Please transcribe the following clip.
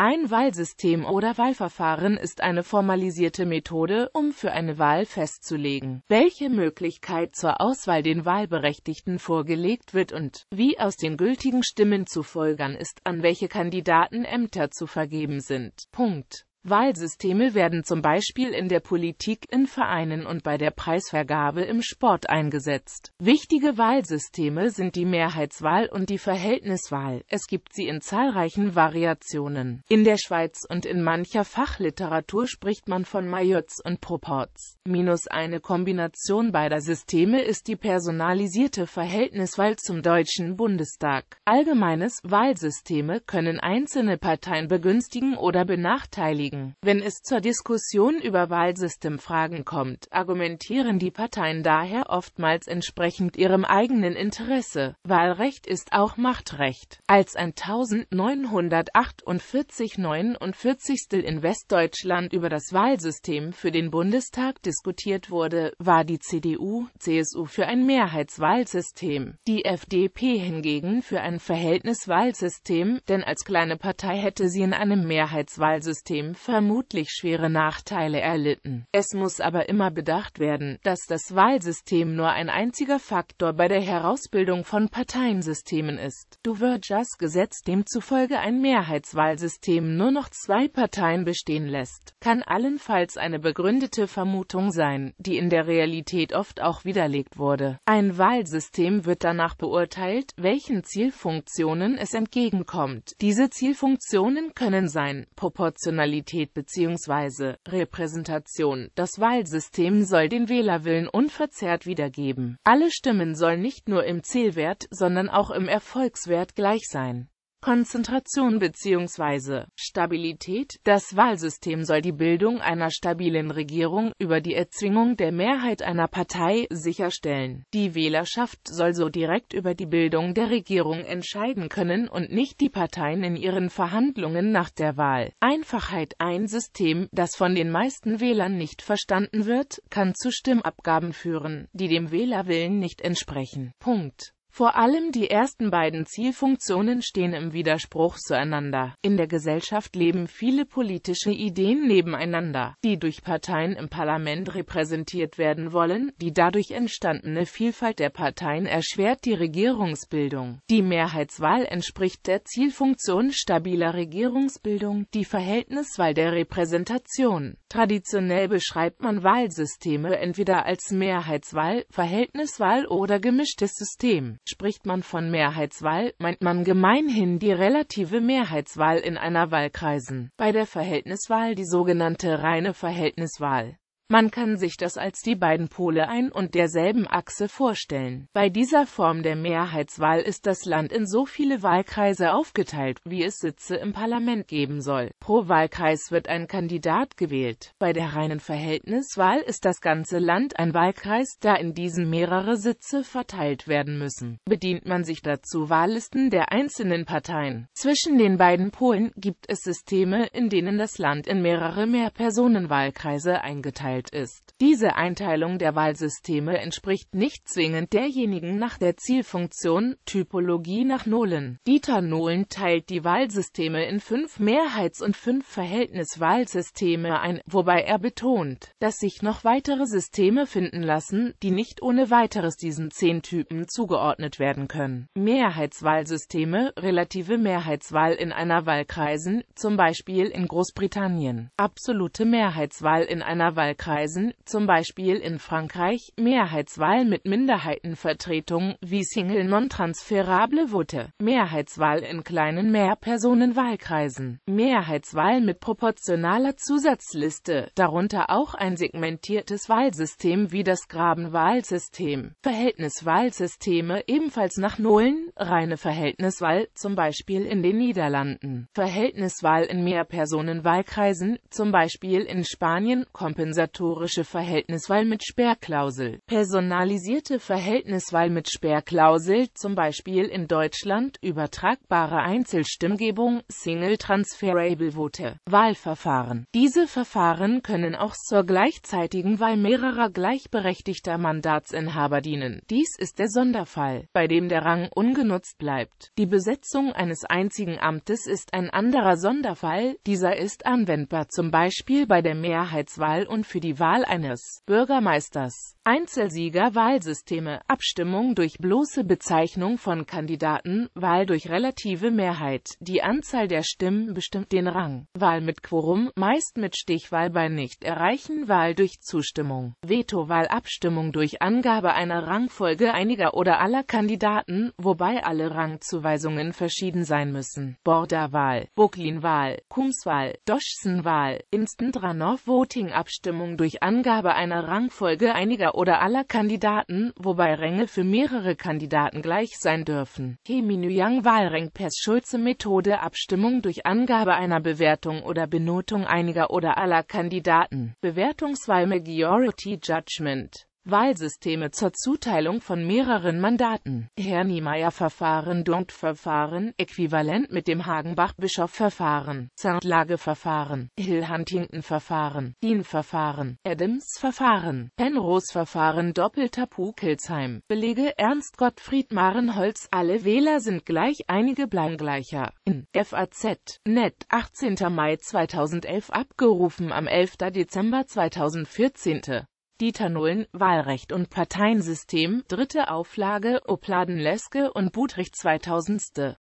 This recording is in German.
Ein Wahlsystem oder Wahlverfahren ist eine formalisierte Methode, um für eine Wahl festzulegen, welche Möglichkeit zur Auswahl den Wahlberechtigten vorgelegt wird und, wie aus den gültigen Stimmen zu folgern ist, an welche Kandidaten Ämter zu vergeben sind. Punkt. Wahlsysteme werden zum Beispiel in der Politik, in Vereinen und bei der Preisvergabe im Sport eingesetzt. Wichtige Wahlsysteme sind die Mehrheitswahl und die Verhältniswahl. Es gibt sie in zahlreichen Variationen. In der Schweiz und in mancher Fachliteratur spricht man von Majoz und Proporz. Minus eine Kombination beider Systeme ist die personalisierte Verhältniswahl zum Deutschen Bundestag. Allgemeines Wahlsysteme können einzelne Parteien begünstigen oder benachteiligen Fragen. Wenn es zur Diskussion über Wahlsystemfragen kommt, argumentieren die Parteien daher oftmals entsprechend ihrem eigenen Interesse. Wahlrecht ist auch Machtrecht. Als 1948 49. in Westdeutschland über das Wahlsystem für den Bundestag diskutiert wurde, war die CDU, CSU für ein Mehrheitswahlsystem, die FDP hingegen für ein Verhältniswahlsystem, denn als kleine Partei hätte sie in einem Mehrheitswahlsystem vermutlich schwere Nachteile erlitten. Es muss aber immer bedacht werden, dass das Wahlsystem nur ein einziger Faktor bei der Herausbildung von Parteiensystemen ist. Duvergers Gesetz demzufolge ein Mehrheitswahlsystem nur noch zwei Parteien bestehen lässt, kann allenfalls eine begründete Vermutung sein, die in der Realität oft auch widerlegt wurde. Ein Wahlsystem wird danach beurteilt, welchen Zielfunktionen es entgegenkommt. Diese Zielfunktionen können sein Proportionalität Legitimität bzw. Repräsentation. Das Wahlsystem soll den Wählerwillen unverzerrt wiedergeben. Alle Stimmen sollen nicht nur im Zählwert, sondern auch im Erfolgswert gleich sein. Konzentration bzw. Stabilität. Das Wahlsystem soll die Bildung einer stabilen Regierung über die Erzwingung der Mehrheit einer Partei sicherstellen. Die Wählerschaft soll so direkt über die Bildung der Regierung entscheiden können und nicht die Parteien in ihren Verhandlungen nach der Wahl. Einfachheit Ein System, das von den meisten Wählern nicht verstanden wird, kann zu Stimmabgaben führen, die dem Wählerwillen nicht entsprechen. Punkt. Vor allem die ersten beiden Zielfunktionen stehen im Widerspruch zueinander. In der Gesellschaft leben viele politische Ideen nebeneinander, die durch Parteien im Parlament repräsentiert werden wollen. Die dadurch entstandene Vielfalt der Parteien erschwert die Regierungsbildung. Die Mehrheitswahl entspricht der Zielfunktion stabiler Regierungsbildung, die Verhältniswahl der Repräsentation. Traditionell beschreibt man Wahlsysteme entweder als Mehrheitswahl, Verhältniswahl oder gemischtes System. Spricht man von Mehrheitswahl, meint man gemeinhin die relative Mehrheitswahl in einer Wahlkreisen, bei der Verhältniswahl die sogenannte reine Verhältniswahl. Man kann sich das als die beiden Pole ein und derselben Achse vorstellen. Bei dieser Form der Mehrheitswahl ist das Land in so viele Wahlkreise aufgeteilt, wie es Sitze im Parlament geben soll. Pro Wahlkreis wird ein Kandidat gewählt. Bei der reinen Verhältniswahl ist das ganze Land ein Wahlkreis, da in diesem mehrere Sitze verteilt werden müssen. Bedient man sich dazu Wahllisten der einzelnen Parteien. Zwischen den beiden Polen gibt es Systeme, in denen das Land in mehrere Mehrpersonenwahlkreise eingeteilt eingeteilt ist. Diese Einteilung der Wahlsysteme entspricht nicht zwingend derjenigen nach der Zielfunktion, Typologie nach Nolen. Dieter Nolen teilt die Wahlsysteme in fünf Mehrheits- und fünf Verhältniswahlsysteme ein, wobei er betont, dass sich noch weitere Systeme finden lassen, die nicht ohne weiteres diesen zehn Typen zugeordnet werden können. Mehrheitswahlsysteme, relative Mehrheitswahl in einer Wahlkreisen, zum Beispiel in Großbritannien, absolute Mehrheitswahl in einer Wahlkreis Wahlkreisen, zum Beispiel in Frankreich, Mehrheitswahl mit Minderheitenvertretung wie Single non-transferable Vote, Mehrheitswahl in kleinen Mehrpersonenwahlkreisen, Mehrheitswahl mit proportionaler Zusatzliste, darunter auch ein segmentiertes Wahlsystem wie das Grabenwahlsystem, Verhältniswahlsysteme ebenfalls nach Nullen, reine Verhältniswahl, zum Beispiel in den Niederlanden, Verhältniswahl in Mehrpersonenwahlkreisen, zum Beispiel in Spanien, Kompensator obligatorische Verhältniswahl mit Sperrklausel, personalisierte Verhältniswahl mit Sperrklausel, zum Beispiel in Deutschland, übertragbare Einzelstimmgebung, Single Transferable Vote, Wahlverfahren. Diese Verfahren können auch zur gleichzeitigen Wahl mehrerer gleichberechtigter Mandatsinhaber dienen. Dies ist der Sonderfall, bei dem der Rang ungenutzt bleibt. Die Besetzung eines einzigen Amtes ist ein anderer Sonderfall, dieser ist anwendbar zum Beispiel bei der Mehrheitswahl und für die Wahl eines Bürgermeisters. Einzelsieger-Wahlsysteme, Abstimmung durch bloße Bezeichnung von Kandidaten, Wahl durch relative Mehrheit. Die Anzahl der Stimmen bestimmt den Rang. Wahl mit Quorum, meist mit Stichwahl bei Nicht-Erreichen, Wahl durch Zustimmung. Veto-Wahl, Abstimmung durch Angabe einer Rangfolge einiger oder aller Kandidaten, wobei alle Rangzuweisungen verschieden sein müssen. Borderwahl, Bucklin-Wahl, Kumswahl, Doschsen-Wahl, Instant Runoff Abstimmung durch Angabe einer Rangfolge einiger oder aller Kandidaten, wobei Ränge für mehrere Kandidaten gleich sein dürfen. Keminuyang Wahlrang Pers-Schulze-Methode Abstimmung durch Angabe einer Bewertung oder Benotung einiger oder aller Kandidaten. Bewertungswahl Majority Judgment Wahlsysteme zur Zuteilung von mehreren Mandaten. Herr-Niemeyer-Verfahren Don't-Verfahren, äquivalent mit dem Hagenbach-Bischoff-Verfahren, Zartlage-Verfahren, Hill-Huntington-Verfahren, Dean-Verfahren, Adams-Verfahren, Penrose-Verfahren Doppelter Pukelsheim. Belege Ernst Gottfried Marenholz Alle Wähler sind gleich, einige bleiben gleicher. In FAZ, Net, 18. Mai 2011 abgerufen am 11. Dezember 2014. Dieter Nullen, Wahlrecht und Parteiensystem, dritte Auflage, Opladen Leske und Budrich 2000.